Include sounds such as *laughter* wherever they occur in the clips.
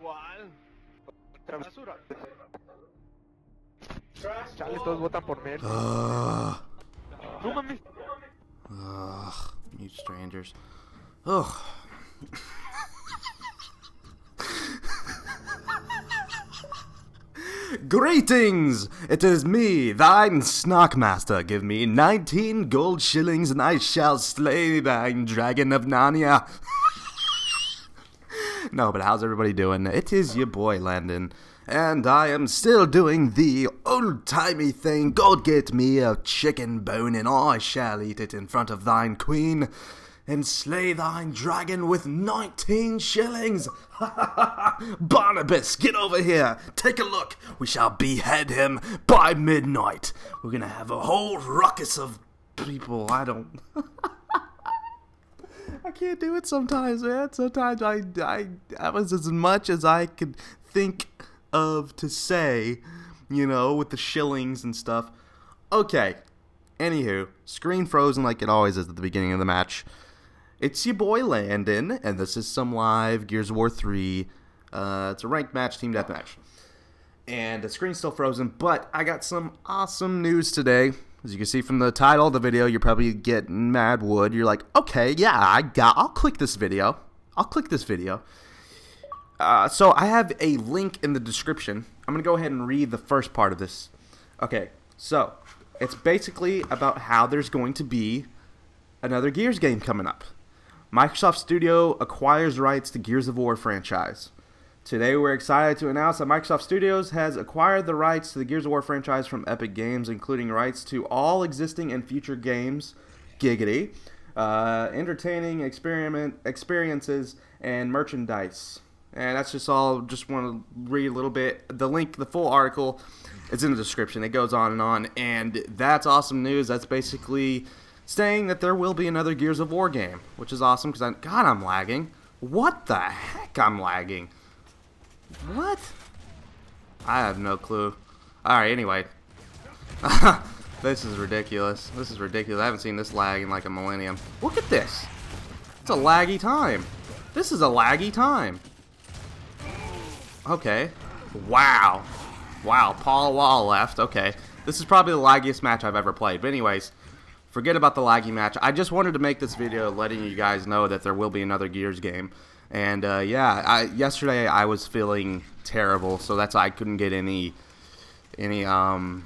¿Cuál? Basura. Chale, todos votan por Mer. Ugh. No mames. Ugh. You strangers. Ugh. Greetings! It is me, thine Snockmaster. Give me nineteen gold shillings and I shall slay thine dragon of Narnia. No, but how's everybody doing? It is your boy Landan, and I am still doing the old timey thing. God get me a chicken bone and I shall eat it in front of thine queen. And slay thine dragon with nineteen shillings. *laughs* Barnabas, get over here. Take a look. We shall behead him by midnight. We're gonna have a whole ruckus of people. I don't. *laughs* I can't do it sometimes, man. Sometimes I, I, that was as much as I could think of to say, you know, with the shillings and stuff. Okay. Anywho, screen frozen like it always is at the beginning of the match. It's your boy Landan, and this is some live Gears of War 3. Uh, it's a ranked match, team deathmatch. And the screen's still frozen, but I got some awesome news today. As you can see from the title of the video, you're probably getting mad wood. You're like, okay, yeah, I got. I'll click this video. I'll click this video. Uh, so I have a link in the description. I'm gonna go ahead and read the first part of this. Okay, so it's basically about how there's going to be another Gears game coming up. Microsoft Studio acquires rights to Gears of War franchise. Today, we're excited to announce that Microsoft Studios has acquired the rights to the Gears of War franchise from Epic Games, including rights to all existing and future games, giggity, uh, entertaining experiment experiences, and merchandise. And that's just all. Just want to read a little bit. The link, the full article, is in the description. It goes on and on, and that's awesome news. That's basically saying that there will be another Gears of War game, which is awesome because God, I'm lagging. What the heck? I'm lagging. What? I have no clue. Alright, anyway. *laughs* this is ridiculous. This is ridiculous. I haven't seen this lag in like a millennium. Look at this. It's a laggy time. This is a laggy time. Okay. Wow. Wow, Paul Wall left. Okay. This is probably the laggiest match I've ever played. But anyways, forget about the laggy match. I just wanted to make this video letting you guys know that there will be another Gears game. And uh, yeah, I, yesterday I was feeling terrible, so that's why I couldn't get any any um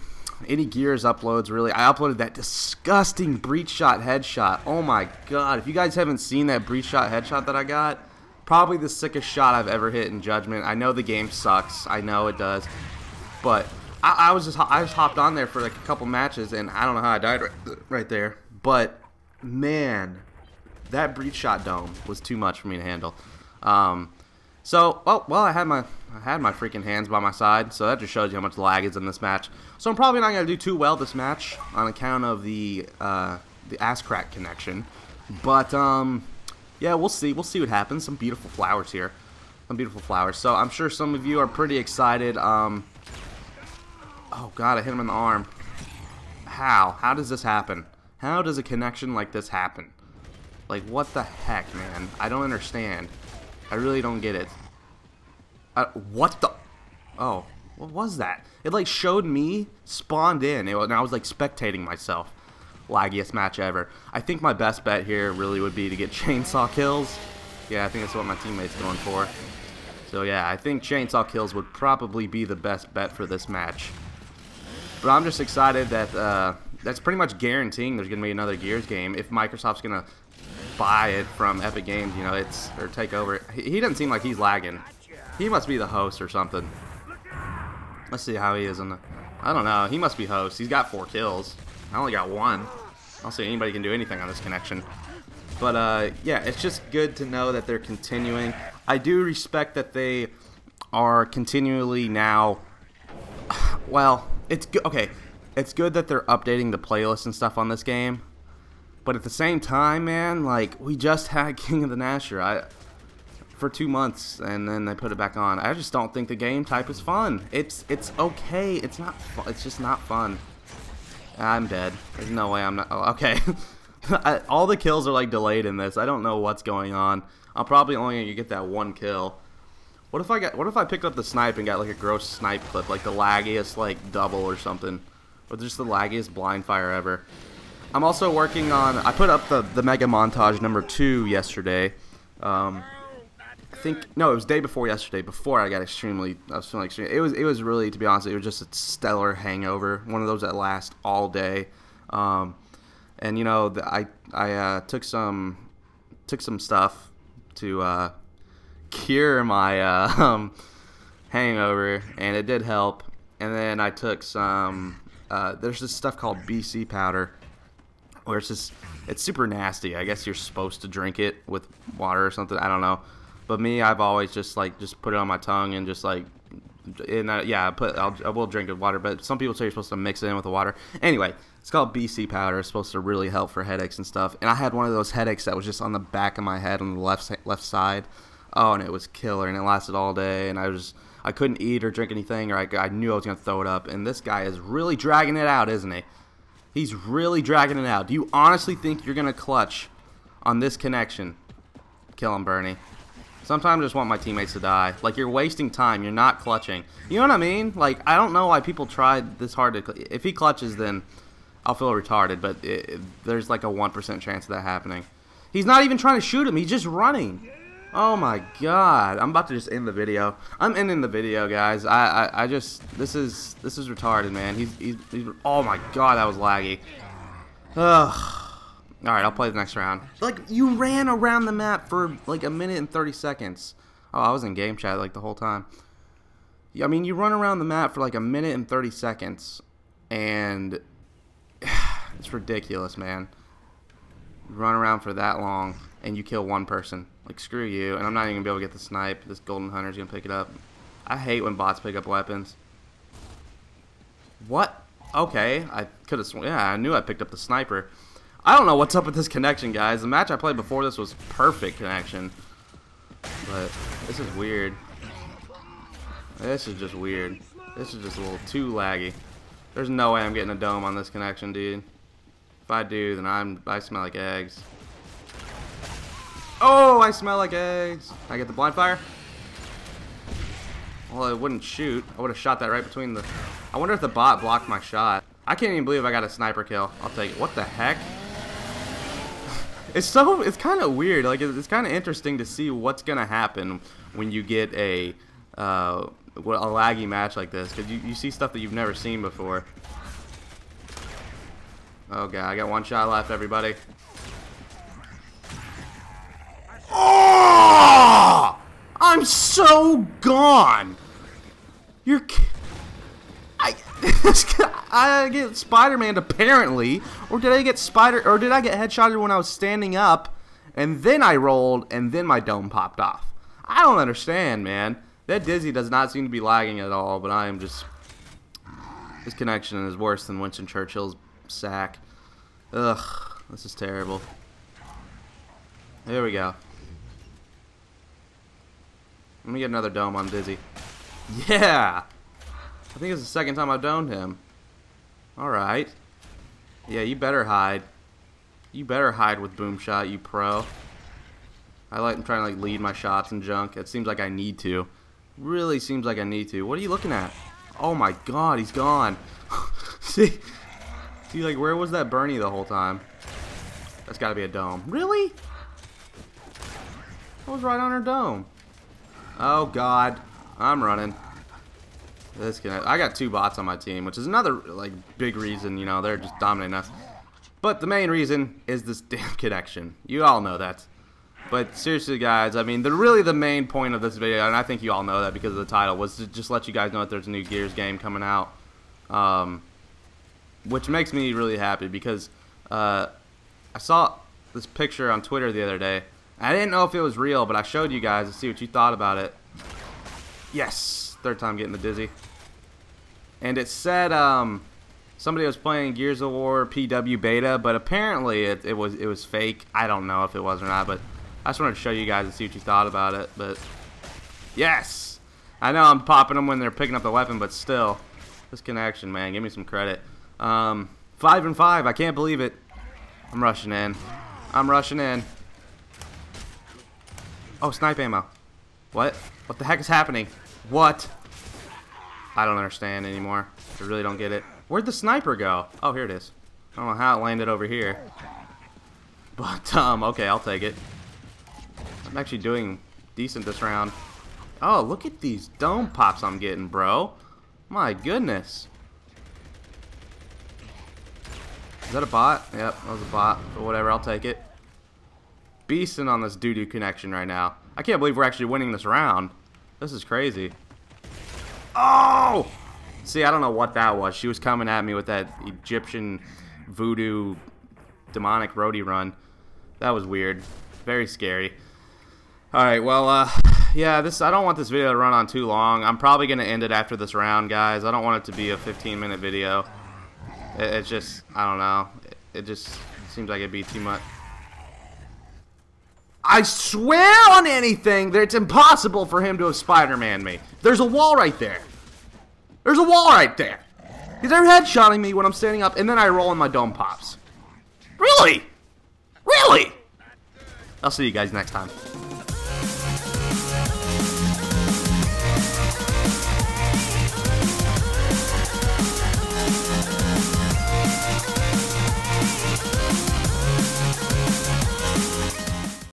any Gears uploads really. I uploaded that disgusting breach shot headshot. Oh my god! If you guys haven't seen that breach shot headshot that I got, probably the sickest shot I've ever hit in Judgment. I know the game sucks. I know it does, but I, I was just I just hopped on there for like a couple matches, and I don't know how I died right, right there. But man, that breach shot dome was too much for me to handle. Um, so, well, I had my I had my freaking hands by my side, so that just shows you how much lag is in this match. So I'm probably not gonna do too well this match on account of the uh, the ass crack connection. But um, yeah, we'll see. We'll see what happens. Some beautiful flowers here, some beautiful flowers. So I'm sure some of you are pretty excited. Um, oh God, I hit him in the arm. How? How does this happen? How does a connection like this happen? Like, what the heck, man? I don't understand. I really don't get it. Uh, what the? Oh, what was that? It like showed me spawned in, it, and I was like spectating myself. Laggiest match ever. I think my best bet here really would be to get *laughs* chainsaw kills. Yeah, I think that's what my teammate's going for. So yeah, I think chainsaw kills would probably be the best bet for this match. But I'm just excited that uh, that's pretty much guaranteeing there's going to be another Gears game if Microsoft's going to buy it from Epic Games, you know, it's or take over. He, he doesn't seem like he's lagging. He must be the host or something. Let's see how he is on the. I don't know. He must be host. He's got four kills. I only got one. I don't see anybody can do anything on this connection. But uh, yeah, it's just good to know that they're continuing. I do respect that they are continually now. *sighs* Well, it's good. Okay, it's good that they're updating the playlist and stuff on this game. But at the same time, man, like we just had *laughs* King of the Nasher I, for two months, and then they put it back on. I just don't think the game type is fun. It's it's okay. It's not. It's just not fun. I'm dead. There's no way I'm not. Oh, okay. *laughs* I, all the kills are like delayed in this. I don't know what's going on. I'm probably only gonna get that one kill. What if I got? What if I picked up the snipe and got like a gross snipe clip, like the laggiest like double or something, or just the laggiest blind fire ever? I'm also working on. I put up the the mega montage number two yesterday. Um, I think no, it was day before yesterday. Before I got extremely, I was feeling extremely. It was it was really to be honest, it was just a stellar hangover. One of those that last all day. Um, and you know, the, I I uh, took some took some stuff to uh, cure my uh, *laughs* um, hangover, and it did help. And then I took some. Uh, there's this stuff called BC powder, where it's just it's super nasty. I guess you're supposed to drink it with water or something. I don't know. But me, I've always just like just put it on my tongue and just like, and uh, yeah, I put I'll, I will drink it with water. But some people say you're supposed to mix it in with the water. Anyway, it's called BC powder. It's supposed to really help for headaches and stuff. And I had one of those headaches that was just on the back of my head on the left left side. Oh, and it was killer, and it lasted all day. And I was I couldn't eat or drink anything, or I, I knew I was gonna throw it up. And this guy is really dragging it out, isn't he? He's really dragging it out. Do you honestly think you're gonna clutch on this connection? Kill him, Bernie. Sometimes I just want my teammates to die. Like you're wasting time. You're not clutching. You know what I mean? Like I don't know why people tried this hard to. If he clutches, then I'll feel retarded. But it, it, there's like a one percent chance of that happening. He's not even trying to shoot him. He's just running. Oh my god! I'm about to just end the video. I'm ending the video, guys. I, I, I just this is this is retarded, man. He's, he's, he's oh my god, that was laggy. Ugh. All right, I'll play the next round. Like you ran around the map for like a minute and 30 seconds. Oh, I was in game chat like the whole time. Yeah I mean, you run around the map for like a minute and 30 seconds, and *sighs* it's ridiculous, man. You run around for that long and you kill one person. Like, screw you. And I'm not even to be able to get the snipe. This golden hunter's to pick it up. I hate when bots pick up weapons. What? Okay, I could have. Yeah, I knew I picked up the sniper. I don't know what's up with this connection, guys. The match I played before this was perfect connection. But this is weird. This is just weird. This is just a little too laggy. There's no way I'm getting a dome on this connection, dude. If I do, then I'm I smell like eggs. Oh, I smell like eggs. I get the blind fire? Well, it wouldn't shoot. I would have shot that right between the... I wonder if the bot blocked my shot. I can't even believe I got a sniper kill. I'll take it. What the heck? *laughs* It's so... It's kind of weird. Like, it's kind of interesting to see what's going to happen when you get a... Uh, a laggy match like this. Because you, you see stuff that you've never seen before. Oh, God. I got one shot left, everybody. Oh! I'm so gone. You're. I. *laughs* I get Spider-Man apparently, or did I get Spider, or did I get headshotted when I was standing up, and then I rolled, and then my dome popped off? I don't understand, man. That dizzy does not seem to be lagging at all, but I am just. This connection is worse than Winston Churchill's sack. Ugh, this is terrible. Here we go. Let me get another dome on Dizzy. Yeah! I think it's the second time I've domed him. Alright. Yeah, you better hide. You better hide with Boom Shot, you pro. I like I'm trying to like lead my shots and junk. It seems like I need to. Really seems like I need to. What are you looking at? Oh my god, he's gone. *laughs* See? See, like, where was that Bernie the whole time? That's gotta be a dome. Really? I was right on her dome. Oh god, I'm running. This gonna. I got two bots on my team, which is another like big reason. You know, they're just dominating us. But the main reason is this *laughs* damn connection. You all know that. But seriously, guys, I mean, the really the main point of this video, and I think you all know that because of the title, was to just let you guys know that there's a new Gears game coming out, um, which makes me really happy because uh, I saw this picture on Twitter the other day I didn't know if it was real, but I showed you guys to see what you thought about it. Yes! Third time getting the dizzy. And it said um, somebody was playing Gears of War PW beta, but apparently it, it was it was fake. I don't know if it was or not, but I just wanted to show you guys and see what you thought about it. But yes! I know I'm popping them when they're picking up the weapon, but still. This connection, man. Give me some credit. Um, five and five. I can't believe it. I'm rushing in. I'm rushing in. Oh, snipe ammo. What? What the heck is happening? What? I don't understand anymore. I really don't get it. Where'd the sniper go? Oh, here it is. I don't know how it landed over here. But, um, okay, I'll take it. I'm actually doing decent this round. Oh, look at these dome pops I'm getting, bro. My goodness. Is that a bot? Yep, that was a bot. But whatever, I'll take it. Beasting on this doo-doo connection right now. I can't believe we're actually winning this round. This is crazy. Oh! See, I don't know what that was. She was coming at me with that Egyptian voodoo demonic roadie run. That was weird. Very scary. Alright, well, uh, yeah, this I don't want this video to run on too long. I'm probably going to end it after this round, guys. I don't want it to be a 15-minute video. It, it's just, I don't know. It, it just seems like it'd be too much. I swear on anything that it's impossible for him to have Spider-Man me. There's a wall right there. There's a wall right there. He's ever headshotting me when I'm standing up, and then I roll and my dome pops. Really? Really? I'll see you guys next time.